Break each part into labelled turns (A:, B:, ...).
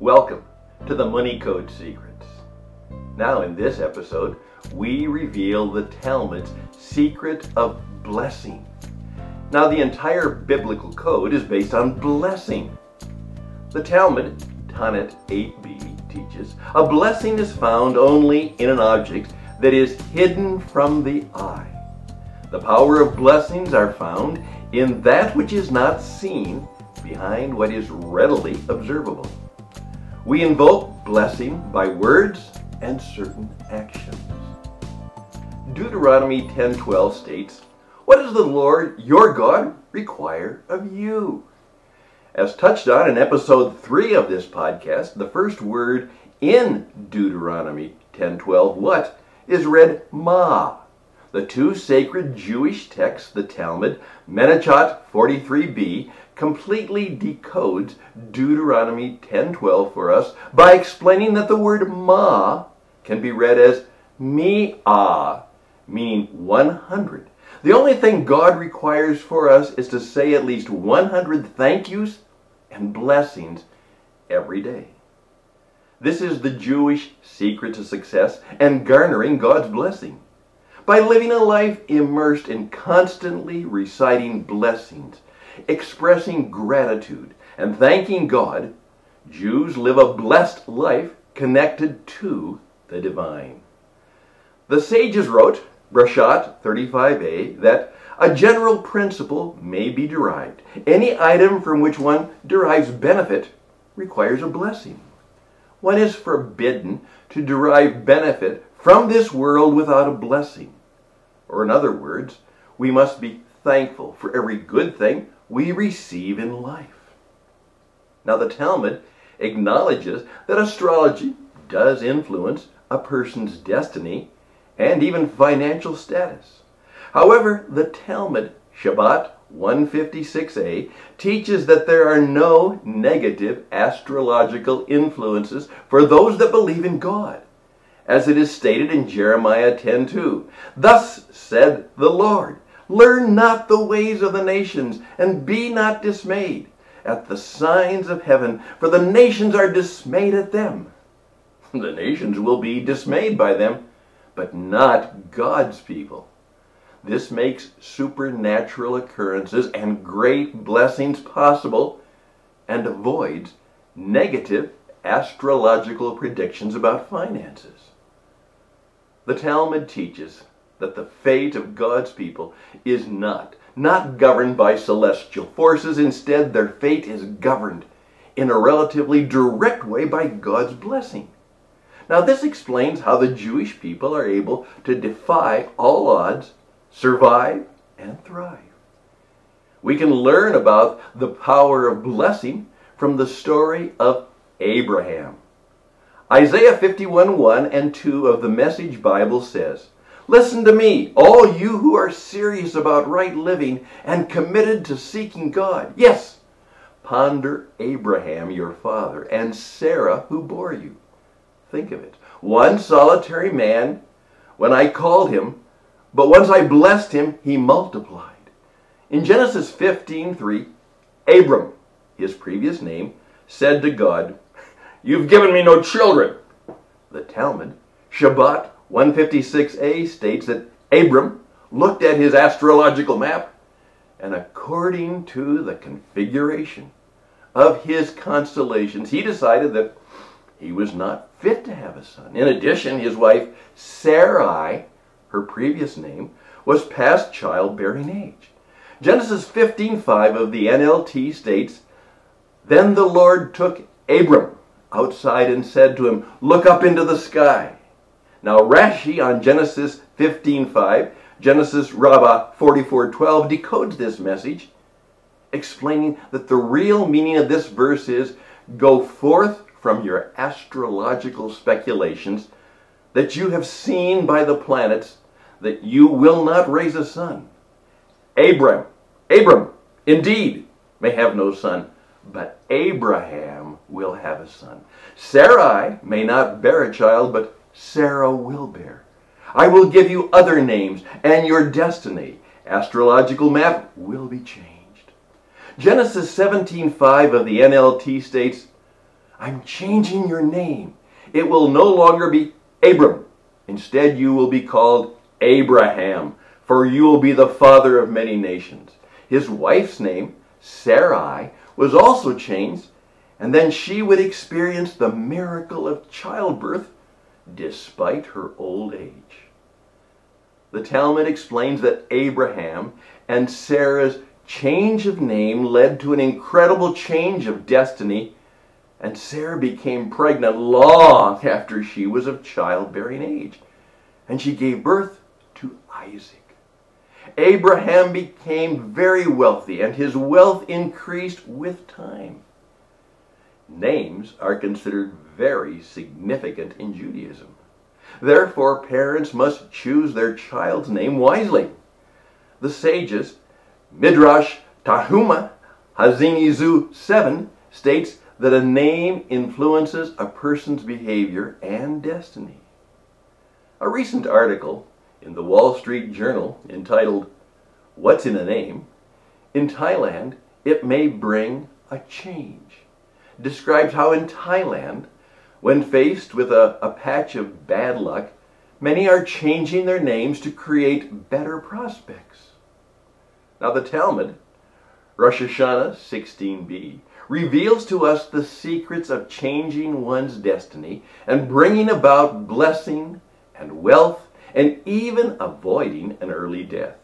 A: Welcome to the Money Code Secrets. Now, in this episode, we reveal the Talmud's secret of blessing. Now, the entire biblical code is based on blessing. The Talmud, Taanit 8b, teaches a blessing is found only in an object that is hidden from the eye. The power of blessings are found in that which is not seen behind what is readily observable. We invoke blessing by words and certain actions. Deuteronomy 10:12 states, "What does the Lord your God require of you?" As touched on in episode 3 of this podcast, the first word in Deuteronomy 10:12, what, is read ma. The two sacred Jewish texts, the Talmud, Menachot 43b, completely decodes Deuteronomy 10:12 for us by explaining that the word ma can be read as mi'ah, meaning 100. The only thing God requires for us is to say at least 100 thank yous and blessings every day. This is the Jewish secret to success and garnering God's blessing. By living a life immersed in constantly reciting blessings, expressing gratitude, and thanking God, Jews live a blessed life connected to the divine. The sages wrote, Berakhot 35a, that a general principle may be derived. Any item from which one derives benefit requires a blessing. One is forbidden to derive benefit from this world without a blessing. Or in other words, we must be thankful for every good thing we receive in life. Now, the Talmud acknowledges that astrology does influence a person's destiny and even financial status. However, the Talmud, Shabbat 156a, teaches that there are no negative astrological influences for those that believe in God, as it is stated in Jeremiah 10:2. Thus said the Lord, Learn not the ways of the nations, and be not dismayed at the signs of heaven, for the nations are dismayed at them. The nations will be dismayed by them, but not God's people. This makes supernatural occurrences and great blessings possible and avoids negative astrological predictions about finances. The Talmud teaches that the fate of God's people is not, not governed by celestial forces. Instead, their fate is governed in a relatively direct way by God's blessing. Now, this explains how the Jewish people are able to defy all odds, survive, and thrive. We can learn about the power of blessing from the story of Abraham. Isaiah 51 1 and 2 of the Message Bible says, Listen to me, all you who are serious about right living and committed to seeking God. Yes, ponder Abraham your father and Sarah who bore you. Think of it. One solitary man, when I called him, but once I blessed him, he multiplied. In Genesis 15:3, Abram, his previous name, said to God, You've given me no children. The Talmud, Shabbat 156a states that Abram looked at his astrological map and according to the configuration of his constellations, he decided that he was not fit to have a son. In addition, his wife Sarai, her previous name, was past childbearing age. Genesis 15:5 of the NLT states, Then the Lord took Abram outside and said to him, Look up into the sky now Rashi on Genesis 15.5, Genesis Rabbah 44.12 decodes this message, explaining that the real meaning of this verse is, Go forth from your astrological speculations that you have seen by the planets that you will not raise a son. Abram, Abram, indeed, may have no son, but Abraham will have a son. Sarai may not bear a child, but Sarah will bear. I will give you other names, and your destiny, astrological map, will be changed. Genesis 17.5 of the NLT states, I'm changing your name. It will no longer be Abram. Instead, you will be called Abraham, for you will be the father of many nations. His wife's name, Sarai, was also changed, and then she would experience the miracle of childbirth despite her old age. The Talmud explains that Abraham and Sarah's change of name led to an incredible change of destiny, and Sarah became pregnant long after she was of childbearing age, and she gave birth to Isaac. Abraham became very wealthy, and his wealth increased with time. Names are considered very significant in Judaism. Therefore, parents must choose their child's name wisely. The sages, Midrash Tanhuma Ha'azinu 7, states that a name influences a person's behavior and destiny. A recent article in the Wall Street Journal entitled, What's in a Name? In Thailand, it may bring a change. Describes how in Thailand, when faced with a, a patch of bad luck, many are changing their names to create better prospects. Now the Talmud, Rosh Hashanah 16b, reveals to us the secrets of changing one's destiny and bringing about blessing and wealth and even avoiding an early death.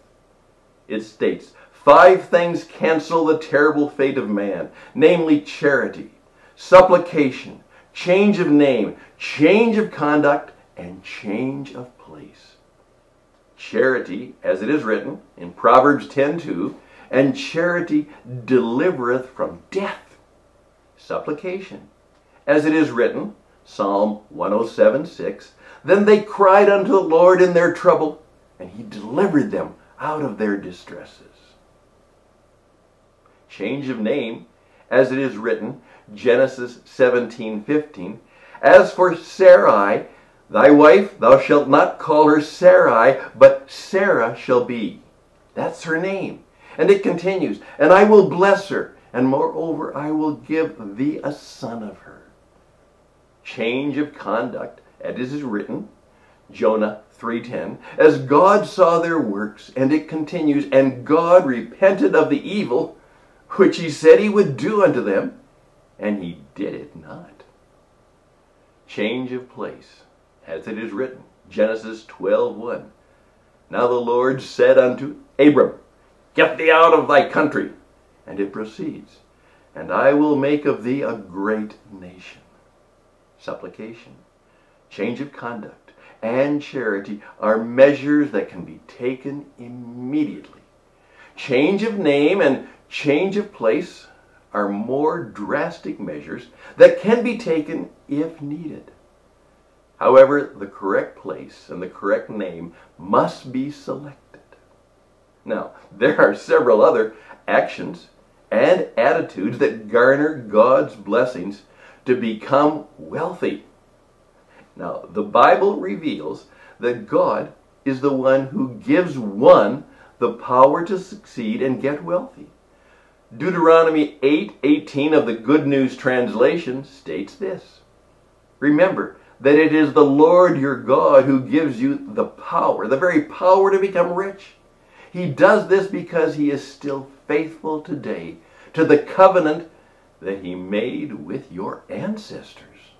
A: It states, Five things cancel the terrible fate of man, namely charity, supplication, change of name, change of conduct, and change of place. Charity, as it is written in Proverbs 10:2, and charity delivereth from death. Supplication, as it is written, Psalm 107:6, then they cried unto the Lord in their trouble, and he delivered them out of their distresses. Change of name, as it is written, Genesis 17:15. As for Sarai, thy wife, thou shalt not call her Sarai, but Sarah shall be. That's her name. And it continues, and I will bless her, and moreover I will give thee a son of her. Change of conduct, as is written, Jonah 3:10, as God saw their works, and it continues, and God repented of the evil which he said he would do unto them, and he did it not. Change of place, as it is written, Genesis 12:1. Now the Lord said unto Abram, Get thee out of thy country. And it proceeds, And I will make of thee a great nation. Supplication, change of conduct, and charity are measures that can be taken immediately. Change of name and change of place are more drastic measures that can be taken if needed. However, the correct place and the correct name must be selected. Now, there are several other actions and attitudes that garner God's blessings to become wealthy. Now, the Bible reveals that God is the one who gives one the power to succeed and get wealthy. Deuteronomy 8:18 of the Good News translation states this. Remember that it is the Lord your God who gives you the power, the very power to become rich. He does this because he is still faithful today to the covenant that he made with your ancestors.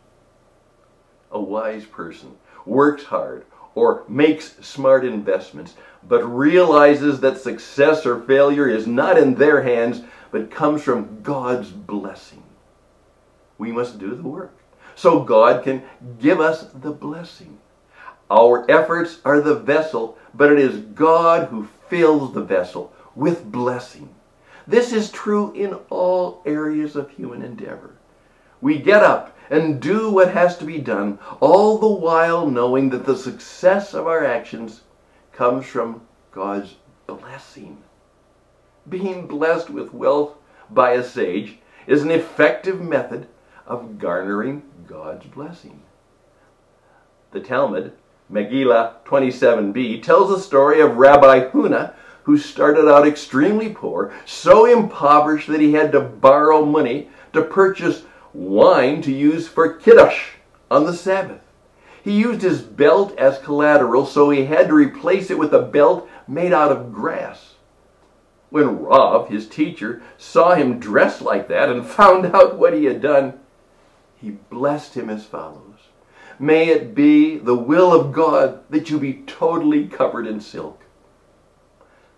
A: A wise person works hard or makes smart investments, but realizes that success or failure is not in their hands, but comes from God's blessing. We must do the work so God can give us the blessing. Our efforts are the vessel, but it is God who fills the vessel with blessing. This is true in all areas of human endeavor. We get up and do what has to be done, all the while knowing that the success of our actions comes from God's blessing. Being blessed with wealth by a sage is an effective method of garnering God's blessing. The Talmud, Megillah 27b, tells the story of Rabbi Huna, who started out extremely poor, so impoverished that he had to borrow money to purchase wine to use for kiddush on the Sabbath. He used his belt as collateral, so he had to replace it with a belt made out of grass. When Rav, his teacher, saw him dressed like that and found out what he had done, he blessed him as follows. May it be the will of God that you be totally covered in silk.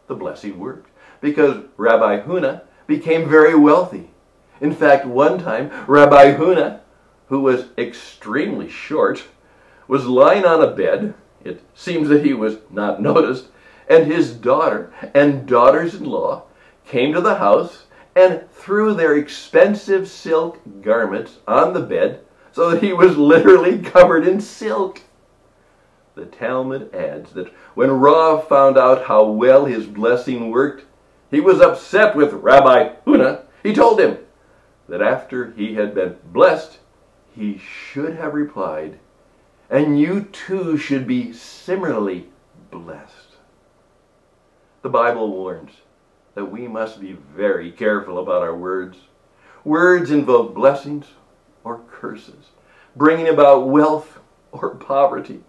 A: The blessing worked because Rabbi Huna became very wealthy. In fact, one time, Rabbi Huna, who was extremely short, was lying on a bed. It seems that he was not noticed, and his daughter and daughters-in-law came to the house and threw their expensive silk garments on the bed so that he was literally covered in silk. The Talmud adds that when Rav found out how well his blessing worked, he was upset with Rabbi Huna. He told him that after he had been blessed, he should have replied, and you too should be similarly blessed. The Bible warns that we must be very careful about our words. Words invoke blessings or curses, bringing about wealth or poverty,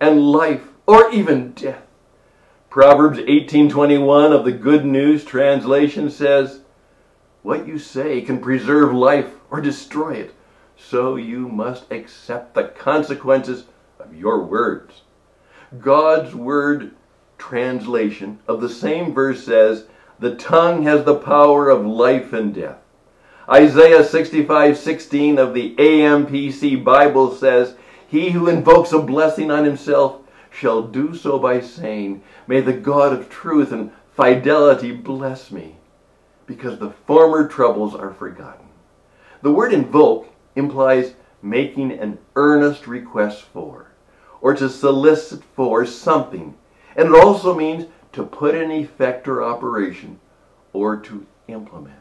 A: and life or even death. Proverbs 18:21 of the Good News translation says, "What you say can preserve life or destroy it, so you must accept the consequences of your words." God's word translation of the same verse says, "The tongue has the power of life and death." Isaiah 65:16 of the AMPC Bible says, "He who invokes a blessing on himself shall do so by saying, May the God of truth and fidelity bless me, because the former troubles are forgotten. The word invoke implies making an earnest request for, or to solicit for something, and it also means to put in effect or operation, or to implement.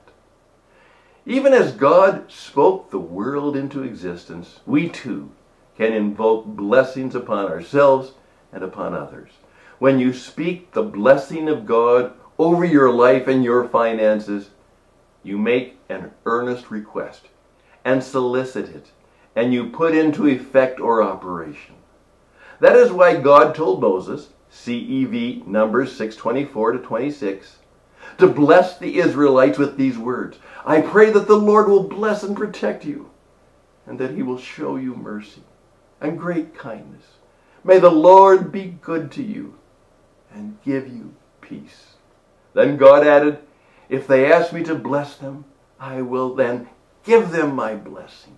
A: Even as God spoke the world into existence, we too can invoke blessings upon ourselves and upon others. When you speak the blessing of God over your life and your finances, you make an earnest request and solicit it, and you put into effect or operation. That is why God told Moses, CEV Numbers 624 to 26, to bless the Israelites with these words. I pray that the Lord will bless and protect you, and that he will show you mercy and great kindness May the Lord be good to you and give you peace. Then God added, If they ask me to bless them, I will then give them my blessing.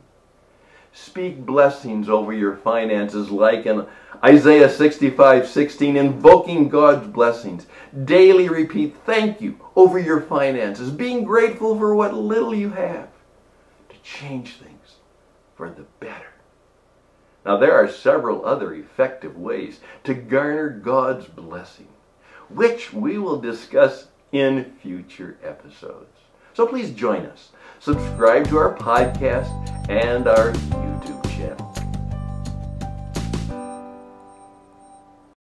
A: Speak blessings over your finances like in Isaiah 65, 16, invoking God's blessings. Daily repeat thank you over your finances, being grateful for what little you have to change things for the better. Now, there are several other effective ways to garner God's blessing, which we will discuss in future episodes. So please join us. Subscribe to our podcast and our YouTube